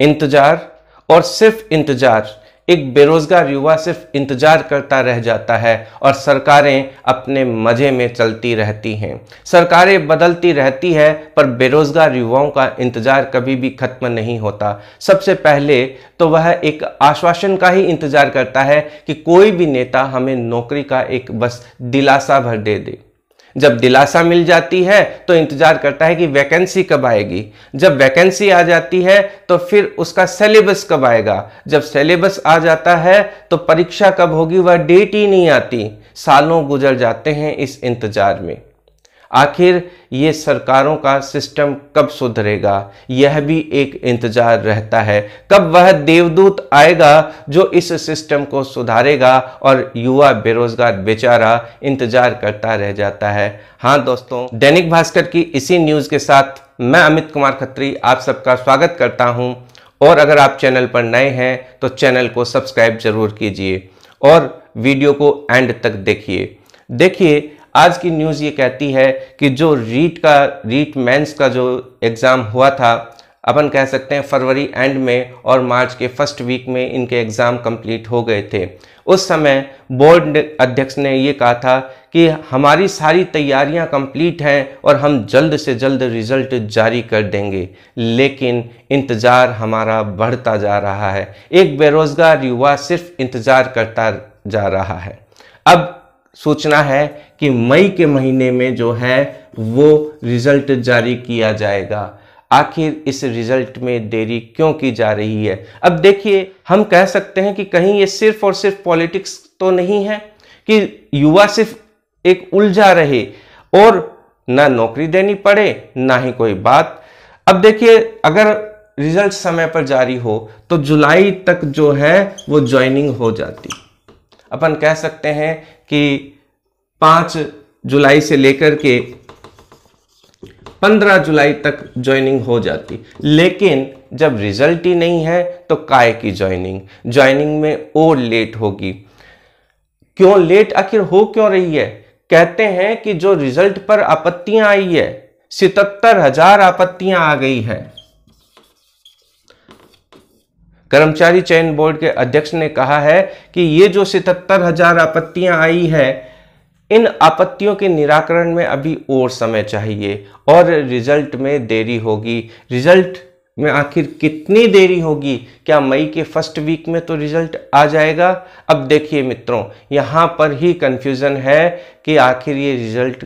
इंतज़ार, और सिर्फ़ इंतज़ार। एक बेरोजगार युवा सिर्फ़ इंतज़ार करता रह जाता है, और सरकारें अपने मज़े में चलती रहती हैं। सरकारें बदलती रहती है, पर बेरोजगार युवाओं का इंतज़ार कभी भी खत्म नहीं होता। सबसे पहले तो वह एक आश्वासन का ही इंतज़ार करता है कि कोई भी नेता हमें नौकरी का एक बस दिलासा भर दे दे। जब दिलासा मिल जाती है तो इंतज़ार करता है कि वैकेंसी कब आएगी। जब वैकेंसी आ जाती है तो फिर उसका सिलेबस कब आएगा। जब सिलेबस आ जाता है तो परीक्षा कब होगी? वह डेट ही नहीं आती। सालों गुजर जाते हैं इस इंतज़ार में। आखिर ये सरकारों का सिस्टम कब सुधरेगा? यह भी एक इंतज़ार रहता है। कब वह देवदूत आएगा जो इस सिस्टम को सुधारेगा और युवा बेरोजगार बेचारा इंतज़ार करता रह जाता है? हाँ दोस्तों, दैनिक भास्कर की इसी न्यूज़ के साथ मैं अमित कुमार खत्री आप सबका स्वागत करता हूँ। और अगर आप चैनल पर नए हैं तो चैनल को सब्सक्राइब ज़रूर कीजिए और वीडियो को एंड तक देखिए। देखिए आज की न्यूज़ ये कहती है कि जो रीट का, रीट मेंस का जो एग्ज़ाम हुआ था, अपन कह सकते हैं फरवरी एंड में और मार्च के फ़र्स्ट वीक में इनके एग्ज़ाम कंप्लीट हो गए थे। उस समय बोर्ड अध्यक्ष ने ये कहा था कि हमारी सारी तैयारियाँ कंप्लीट हैं और हम जल्द से जल्द रिज़ल्ट जारी कर देंगे, लेकिन इंतज़ार हमारा बढ़ता जा रहा है। एक बेरोज़गार युवा सिर्फ़ इंतज़ार करता जा रहा है। अब सूचना है कि मई के महीने में जो है वो रिज़ल्ट जारी किया जाएगा। आखिर इस रिज़ल्ट में देरी क्यों की जा रही है? अब देखिए, हम कह सकते हैं कि कहीं ये सिर्फ़ और सिर्फ़ पॉलिटिक्स तो नहीं है कि युवा सिर्फ़ एक उलझा रहे और ना नौकरी देनी पड़े, ना ही कोई बात। अब देखिए, अगर रिज़ल्ट समय पर जारी हो तो जुलाई तक जो है वो ज्वाइनिंग हो जाती। अपन कह सकते हैं कि पाँच जुलाई से लेकर के पंद्रह जुलाई तक ज्वाइनिंग हो जाती। लेकिन जब रिज़ल्ट ही नहीं है तो काय की ज्वाइनिंग ज्वाइनिंग में और लेट होगी। क्यों लेट आखिर हो क्यों रही है? कहते हैं कि जो रिज़ल्ट पर आपत्तियाँ आई है सितहत्तर हज़ार आपत्तियाँ आ गई है। कर्मचारी चयन बोर्ड के अध्यक्ष ने कहा है कि ये जो सितहत्तर हज़ार आपत्तियाँ आई है, इन आपत्तियों के निराकरण में अभी और समय चाहिए और रिज़ल्ट में देरी होगी। रिज़ल्ट में आखिर कितनी देरी होगी? क्या मई के फ़र्स्ट वीक में तो रिज़ल्ट आ जाएगा? अब देखिए मित्रों, यहाँ पर ही कंफ्यूजन है कि आखिर ये रिज़ल्ट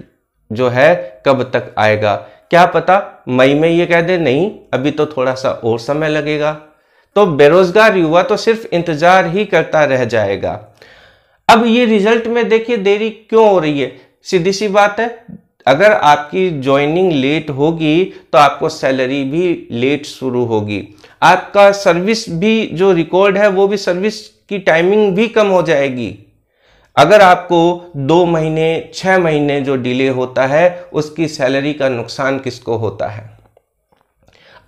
जो है कब तक आएगा। क्या पता मई में ये कह दे, नहीं, अभी तो थोड़ा सा और समय लगेगा। तो बेरोजगार युवा तो सिर्फ़ इंतज़ार ही करता रह जाएगा। अब ये रिज़ल्ट में देखिए देरी क्यों हो रही है? सीधी सी बात है, अगर आपकी ज्वाइनिंग लेट होगी तो आपको सैलरी भी लेट शुरू होगी। आपका सर्विस भी जो रिकॉर्ड है वो भी सर्विस की टाइमिंग भी कम हो जाएगी। अगर आपको दो महीने, छह महीने जो डिले होता है, उसकी सैलरी का नुकसान किसको होता है?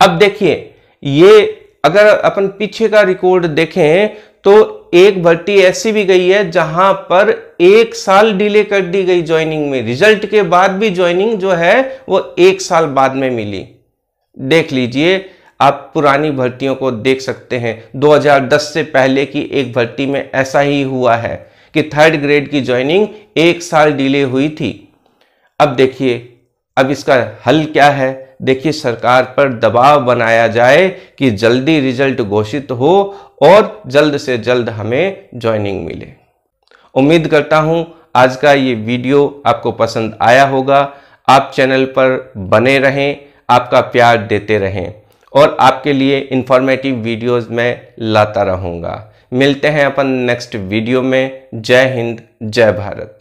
अब देखिए, ये अगर अपन पीछे का रिकॉर्ड देखें तो एक भर्ती ऐसी भी गई है जहाँ पर एक साल डिले कर दी गई ज्वाइनिंग में। रिज़ल्ट के बाद भी ज्वाइनिंग जो है, वो एक साल बाद में मिली। देख लीजिए, आप पुरानी भर्तियों को देख सकते हैं। 2010 से पहले की एक भर्ती में ऐसा ही हुआ है कि थर्ड ग्रेड की ज्वाइनिंग एक साल डिले हुई थी। अब देखिए, अब इसका हल क्या है? देखिए, सरकार पर दबाव बनाया जाए कि जल्दी रिज़ल्ट घोषित हो और जल्द से जल्द हमें ज्वाइनिंग मिले। उम्मीद करता हूँ आज का ये वीडियो आपको पसंद आया होगा। आप चैनल पर बने रहें, आपका प्यार देते रहें और आपके लिए इंफॉर्मेटिव वीडियोस में लाता रहूँगा। मिलते हैं अपन नेक्स्ट वीडियो में। जय हिंद, जय भारत।